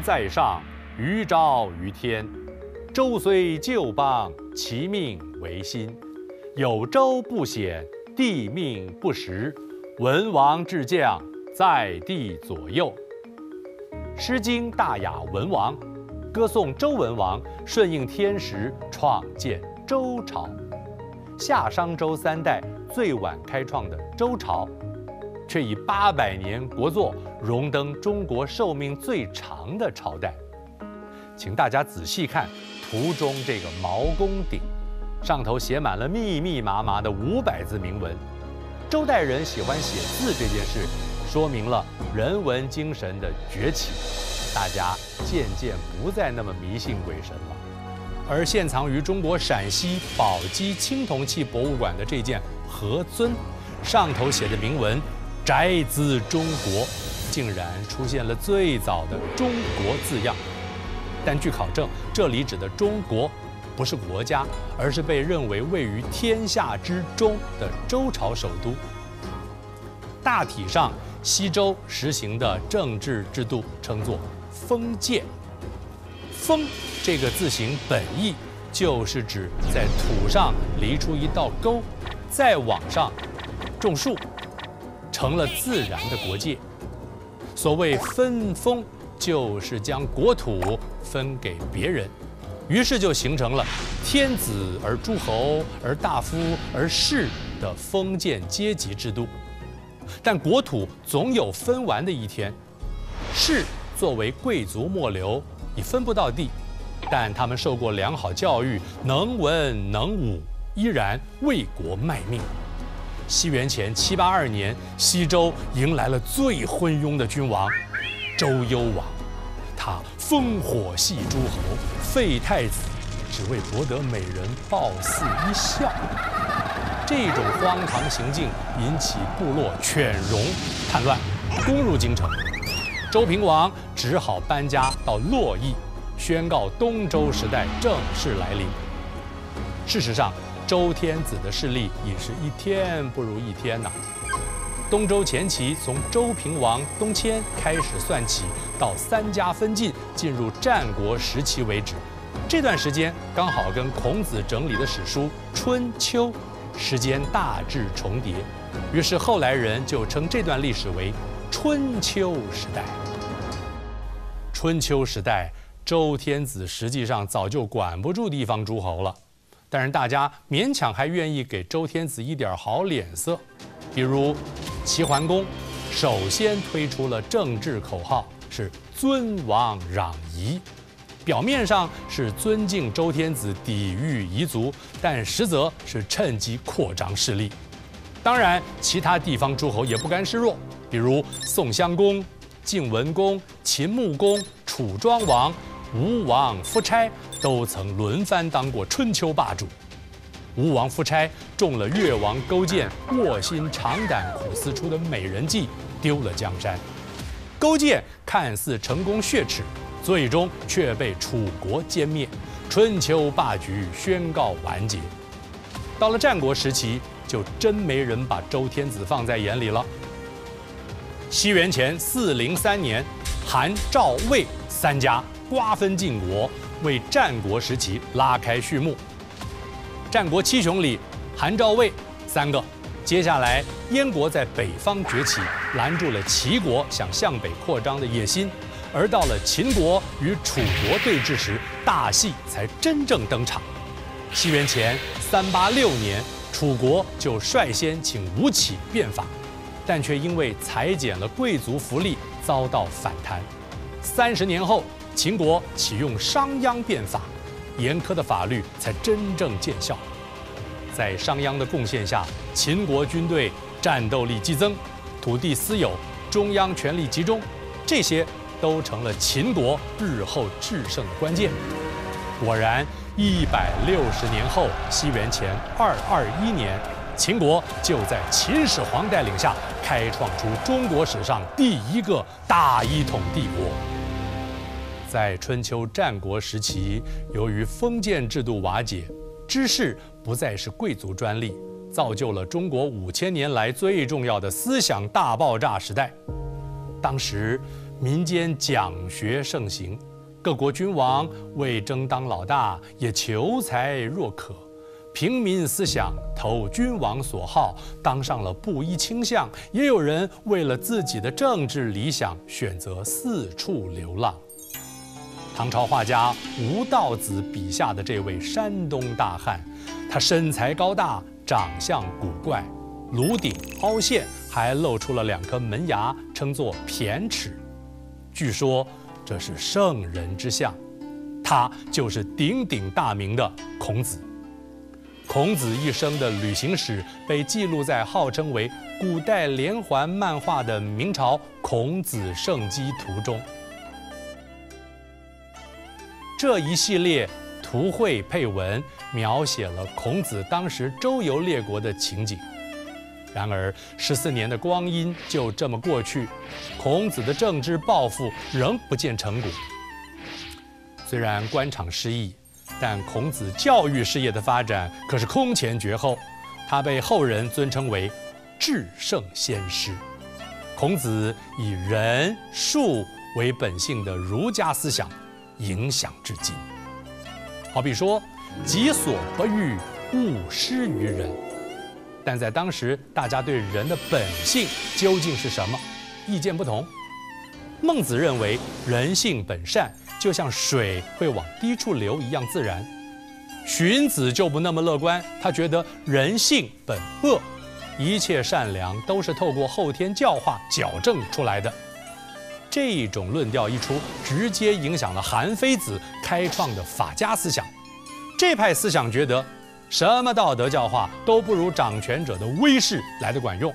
在上，余昭于天。周虽旧邦，其命维新。有周不显，帝命不实。文王至将，在帝左右。《诗经·大雅·文王》歌颂周文王顺应天时，创建周朝。夏商周三代最晚开创的周朝，却以八百年国祚荣登中国寿命最长的朝代。请大家仔细看。图中这个毛公鼎，上头写满了密密麻麻的五百字铭文。周代人喜欢写字这件事，说明了人文精神的崛起。大家渐渐不再那么迷信鬼神了。而现藏于中国陕西宝鸡青铜器博物馆的这件何尊，上头写的铭文“宅兹中国”，竟然出现了最早的“中国”字样。但据考证，这里指的中国不是国家，而是被认为位于天下之中的周朝首都。大体上，西周实行的政治制度称作封建。封这个字形本意就是指在土上犁出一道沟，再往上种树，成了自然的国界。所谓分封。就是将国土分给别人，于是就形成了天子而诸侯而大夫而士的封建阶级制度。但国土总有分完的一天，士作为贵族末流已分不到地，但他们受过良好教育，能文能武，依然为国卖命。西元前七八二年，西周迎来了最昏庸的君王。周幽王，他烽火戏诸侯，废太子，只为博得美人褒姒一笑。这种荒唐行径引起部落犬戎叛乱，攻入京城。周平王只好搬家到洛邑，宣告东周时代正式来临。事实上，周天子的势力已是一天不如一天呐。东周前期，从周平王东迁开始算起，到三家分晋进入战国时期为止，这段时间刚好跟孔子整理的史书《春秋》时间大致重叠，于是后来人就称这段历史为春秋时代。春秋时代，周天子实际上早就管不住地方诸侯了，但是大家勉强还愿意给周天子一点好脸色。比如，齐桓公首先推出了政治口号是“尊王攘夷”，表面上是尊敬周天子、抵御夷族，但实则是趁机扩张势力。当然，其他地方诸侯也不甘示弱，比如宋襄公、晋文公、秦穆公、楚庄王、吴王夫差都曾轮番当过春秋霸主。吴王夫差中了越王勾践卧薪尝胆苦思出的美人计，丢了江山。勾践看似成功血耻，最终却被楚国歼灭，春秋霸局宣告完结。到了战国时期，就真没人把周天子放在眼里了。西元前四零三年，韩、赵、魏三家瓜分晋国，为战国时期拉开序幕。战国七雄里，韩赵魏三个。接下来，燕国在北方崛起，拦住了齐国想向北扩张的野心。而到了秦国与楚国对峙时，大戏才真正登场。西元前三八六年，楚国就率先请吴起变法，但却因为裁减了贵族福利，遭到反弹。三十年后，秦国启用商鞅变法。严苛的法律才真正见效。在商鞅的贡献下，秦国军队战斗力激增，土地私有，中央权力集中，这些都成了秦国日后制胜的关键。果然，一百六十年后，西元前二二一年，秦国就在秦始皇带领下，开创出中国史上第一个大一统帝国。在春秋战国时期，由于封建制度瓦解，知识不再是贵族专利，造就了中国五千年来最重要的思想大爆炸时代。当时，民间讲学盛行，各国君王为争当老大，也求才若渴。平民思想投君王所好，当上了布衣卿相；也有人为了自己的政治理想，选择四处流浪。唐朝画家吴道子笔下的这位山东大汉，他身材高大，长相古怪，颅顶凹陷，还露出了两颗门牙，称作骈齿。据说这是圣人之相，他就是鼎鼎大名的孔子。孔子一生的旅行史被记录在号称为古代连环漫画的明朝《孔子圣迹图》中。这一系列图绘配文描写了孔子当时周游列国的情景。然而，十四年的光阴就这么过去，孔子的政治抱负仍不见成果。虽然官场失意，但孔子教育事业的发展可是空前绝后，他被后人尊称为至圣先师。孔子以仁术为本性的儒家思想。影响至今。好比说，己所不欲，勿施于人。但在当时，大家对人的本性究竟是什么，意见不同。孟子认为人性本善，就像水会往低处流一样自然。荀子就不那么乐观，他觉得人性本恶，一切善良都是透过后天教化矫正出来的。这种论调一出，直接影响了韩非子开创的法家思想。这派思想觉得，什么道德教化都不如掌权者的威势来的管用。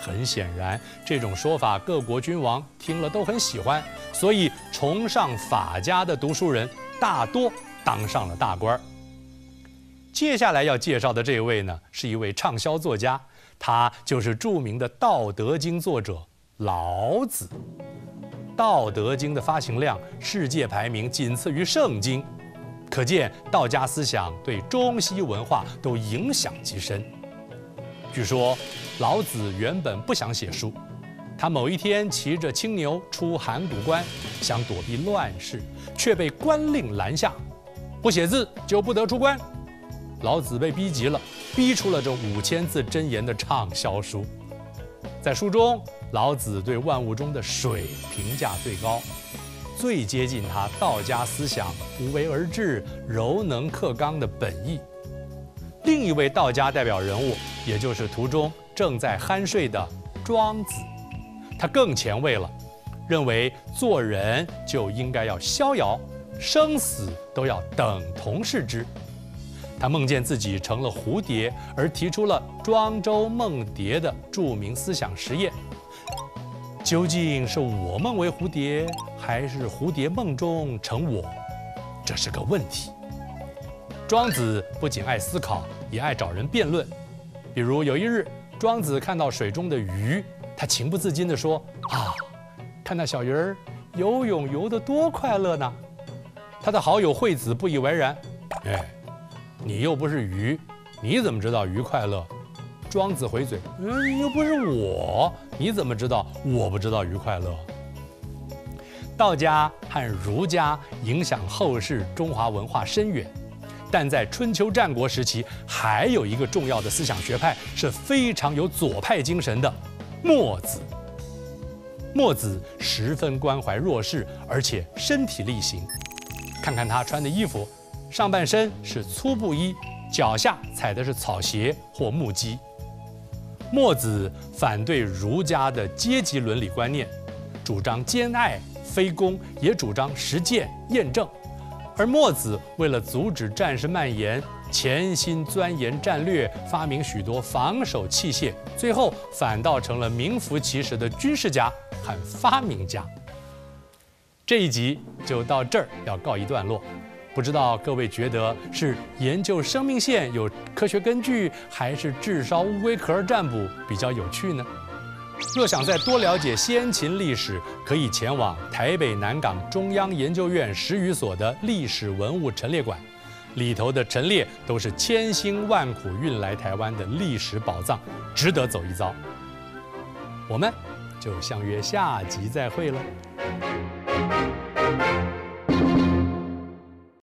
很显然，这种说法各国君王听了都很喜欢，所以崇尚法家的读书人大多当上了大官。接下来要介绍的这位呢，是一位畅销作家，他就是著名的《道德经》作者老子。《道德经》的发行量世界排名仅次于《圣经》，可见道家思想对中西文化都影响极深。据说老子原本不想写书，他某一天骑着青牛出函谷关，想躲避乱世，却被官令拦下，不写字就不得出关。老子被逼急了，逼出了这五千字真言的畅销书。在书中，老子对万物中的水评价最高，最接近他道家思想无为而治、柔能克刚的本意。另一位道家代表人物，也就是图中正在酣睡的庄子，他更前卫了，认为做人就应该要逍遥，生死都要等同视之。他梦见自己成了蝴蝶，而提出了庄周梦蝶的著名思想实验。究竟是我梦为蝴蝶，还是蝴蝶梦中成我？这是个问题。庄子不仅爱思考，也爱找人辩论。比如有一日，庄子看到水中的鱼，他情不自禁地说：“啊，看那小鱼儿游泳游得多快乐呢！”他的好友惠子不以为然：“哎。”你又不是鱼，你怎么知道鱼快乐？庄子回嘴：“嗯，又不是我，你怎么知道我不知道鱼快乐？”道家和儒家影响后世中华文化深远，但在春秋战国时期，还有一个重要的思想学派是非常有左派精神的——墨子。墨子十分关怀弱势，而且身体力行。看看他穿的衣服。上半身是粗布衣，脚下踩的是草鞋或木屐。墨子反对儒家的阶级伦理观念，主张兼爱非攻，也主张实践验证。而墨子为了阻止战事蔓延，潜心钻研战略，发明许多防守器械，最后反倒成了名副其实的军事家和发明家。这一集就到这儿，要告一段落。不知道各位觉得是研究生命线有科学根据，还是炙烧乌龟壳占卜比较有趣呢？若想再多了解先秦历史，可以前往台北南港中央研究院史语所的历史文物陈列馆，里头的陈列都是千辛万苦运来台湾的历史宝藏，值得走一遭。我们就相约下集再会了。